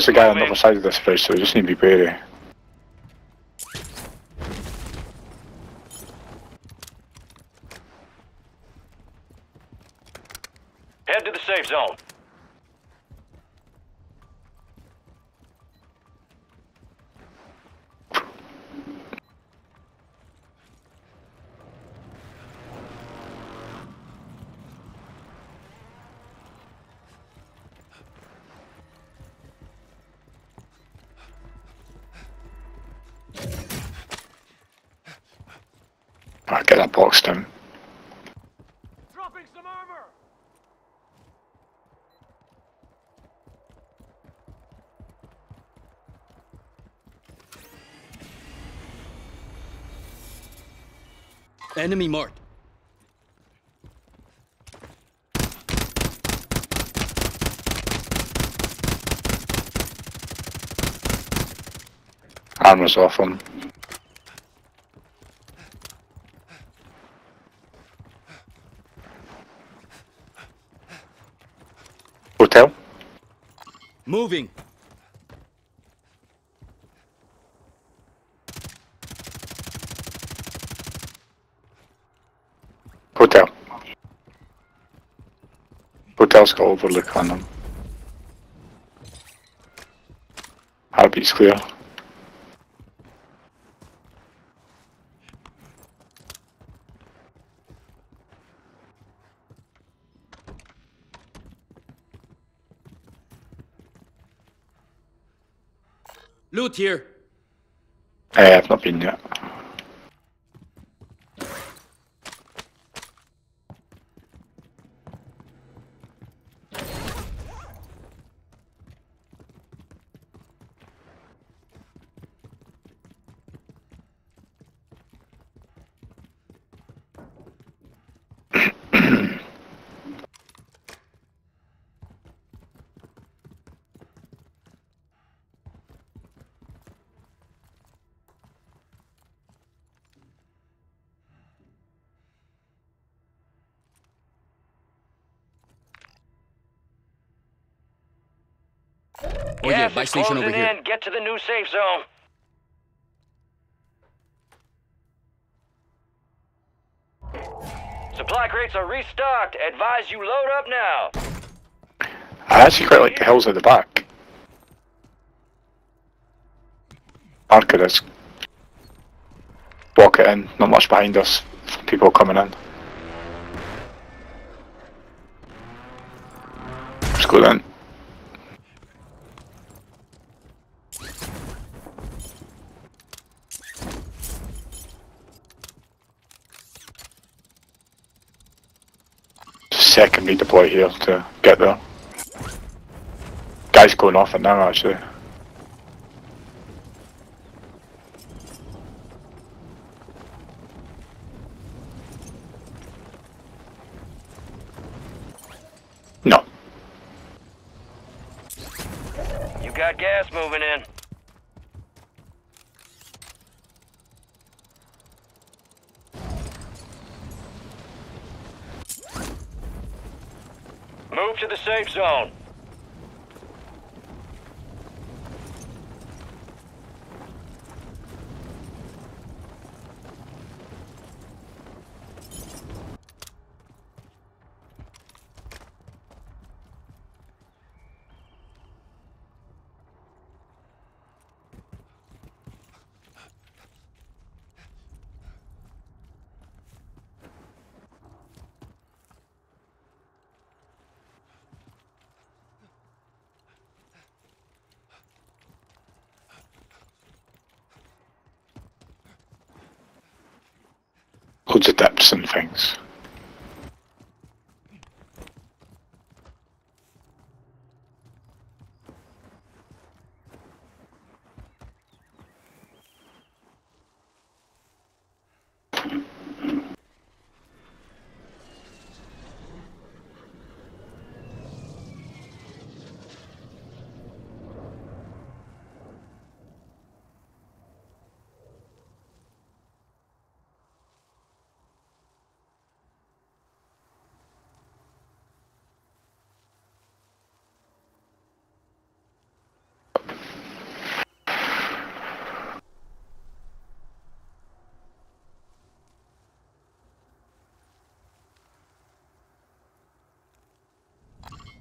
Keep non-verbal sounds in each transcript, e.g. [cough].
There's a guy on the other side of this bridge, so we just need to be wary. Head to the safe zone. Alright, get that box down. Dropping some armor. Enemy marked. Armor's off him. Hotel? Moving. Hotel. Hotel's got overlook on them. Heartbeat's clear. Loot here. Eh, I've not been yet. Oh yeah, Gas buy station over closing here. in. Get to the new safe zone. Supply crates are restocked. Advise you load up now. I actually quite like the hills at the back. Mark it is. Walk it in, not much behind us. People coming in. Let's go in. Second redeploy here to get there. Guy's going off it now actually. No. You got gas moving in. Move to the safe zone. Of dips and things.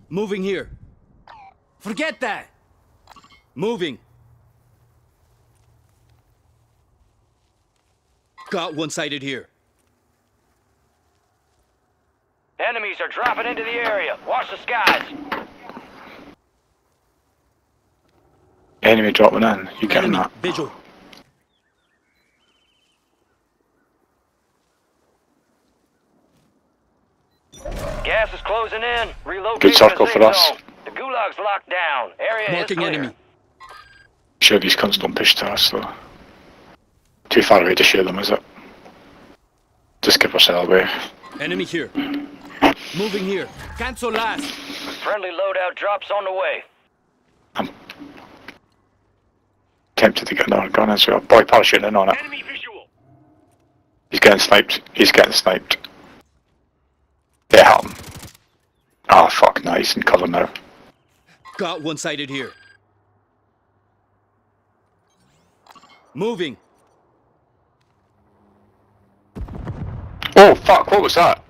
Moving here. Forget that. Moving. Got one sighted here. Enemies are dropping into the area. Watch the skies. Enemy dropping in. You getting Enemy that? visual. Gas is closing in. Relocating Good circle for us. zone. The gulag's locked down. Area Marking is clear. enemy. Sure these cunts don't push to us though. Too far away to shoot them, is it? Just give ourselves away. Enemy here. Moving here. Cancel last. Friendly loadout drops on the way. I'm tempted to get another gun as well. Boy parachuting in on it. Enemy visual. He's getting sniped. He's getting sniped. They help him. Ah, fuck, nice and cover now. Got one sighted here. Moving. Oh, fuck, what was that?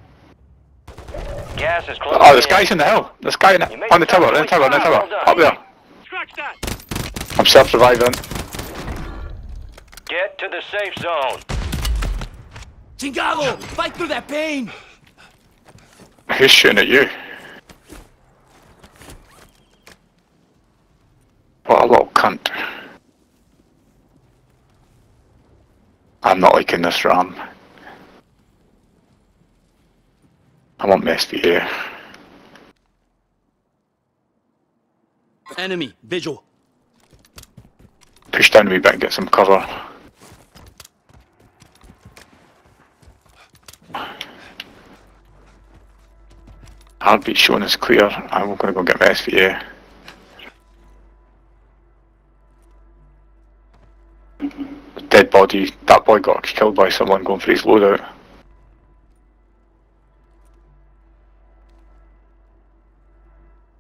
Gas is closing Oh, this guy's in the hill. This guy in the, on the tower, in the tower, in the tower. proud. Up there. That. I'm self-reviving. Get to the safe zone. Chingado! Fight through that pain! Who's shooting at you? What a little cunt. I'm not liking this ram. I want my here. Enemy visual. Push down a wee bit and get some cover. Heartbeat showing is clear. I'm gonna go get my SVA. Body. That boy got killed by someone going for his loadout.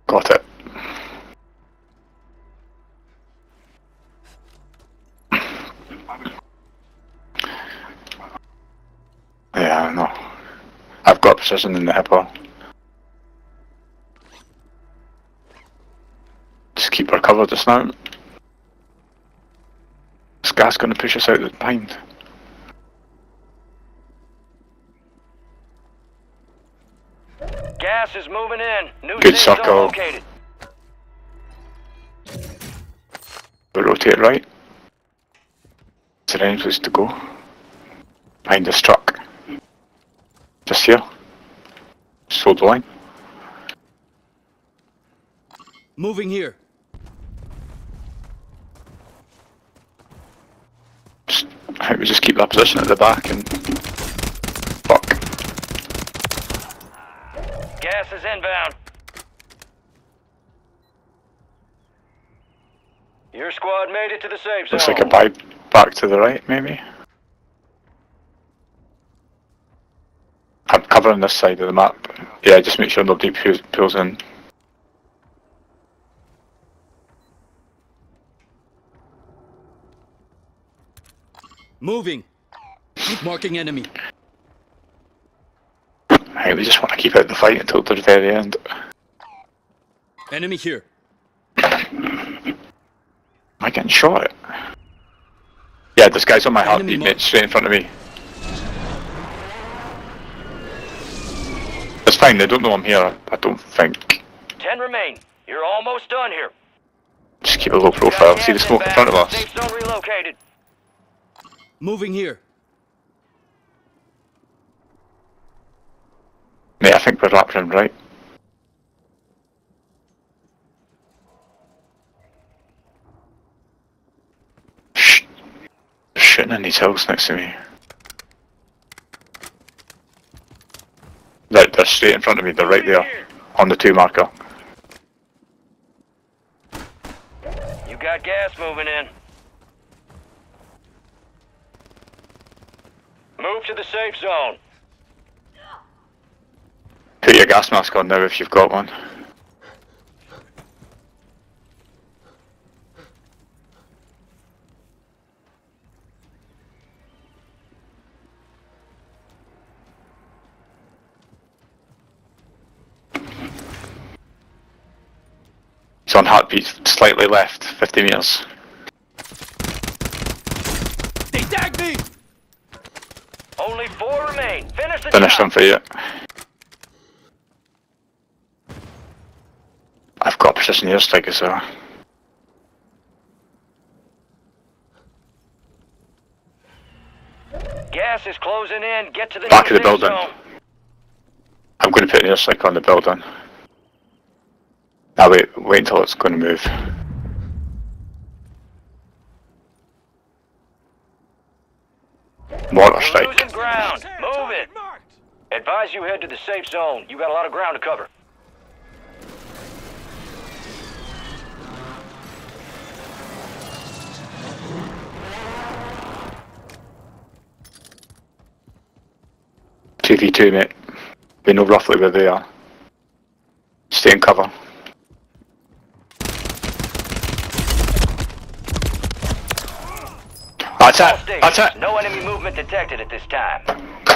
Got it. Yeah, I know. I've got precision in the hipper. Just keep her covered just now. This guy's gonna push us out of the behind. Gas is moving in. New Good safe circle. located. We rotate right. Is there any place to go? Behind this truck. Just here. Just hold the line. Moving here. Just, I think we just keep that position at the back and... Fuck. Gas is inbound. Your squad made it to the safe zone. Looks like a buy back to the right, maybe. I'm covering this side of the map. Yeah, just make sure nobody pulls in. Moving. Marking enemy. Hey, we just want to keep out the fight until the very end. Enemy here. Am I getting shot? Yeah, this guy's on my Enemy heartbeat, mo- mate, straight in front of me. It's fine, they don't know I'm here, I don't think. Ten remain. You're almost done here. Just keep a low profile. See the smoke in front of us? Safe zone relocated. Moving here. Mate, I think we're wrapped around right. Shh. They're shooting in these hills next to me. They're, they're straight in front of me, they're right there. On the two marker. You got gas moving in. Move to the safe zone. Put your gas mask on now if you've got one. It's on heartbeat, slightly left, 50 metres. They tagged me! Only four remain. Finish the Finish them for you. I've got precision airstrike as well. Gas is closing in. Get to the Back of the building. zone. I'm going to put an airstrike on the building. Now wait, wait until it's going to move. We're losing ground. Move it. Advise you head to the safe zone. You got a lot of ground to cover. Two v two, mate. We know roughly where they are. Stay in cover. That's All it. stations, That's no enemy movement detected at this time.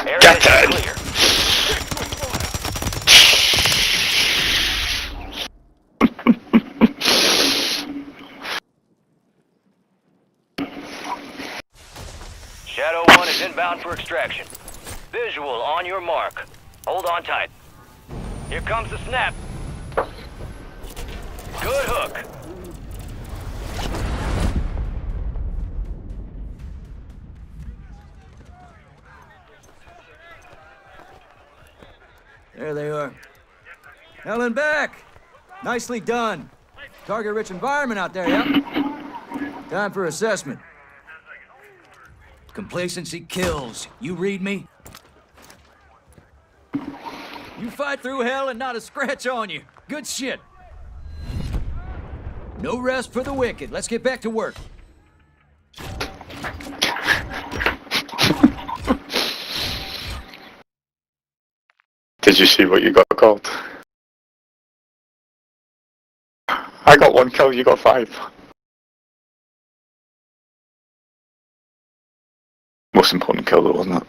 Area Get is clear. Shadow 1 is inbound for extraction. Visual on your mark. Hold on tight. Here comes the snap. Good hook. Helen back! Nicely done. Target rich environment out there, yeah? Time for assessment. Complacency kills. You read me? You fight through hell and not a scratch on you. Good shit. No rest for the wicked. Let's get back to work. Did you see what you got called? One kill, you got five. Most important kill though, wasn't it?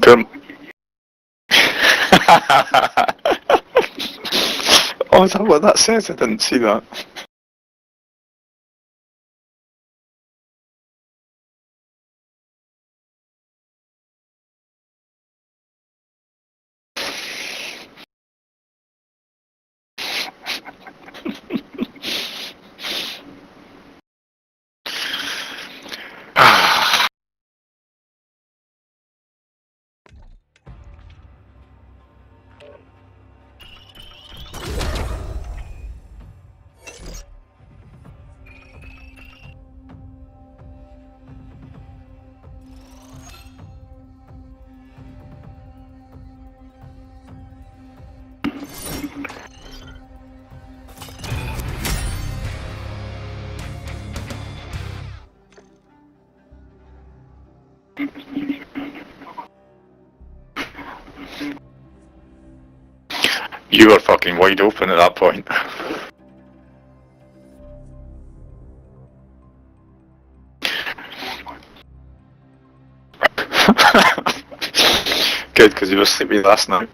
Boom. [laughs] oh, is that what that says? I didn't see that. You were fucking wide open at that point. [laughs] Good, because you were sleepy last night.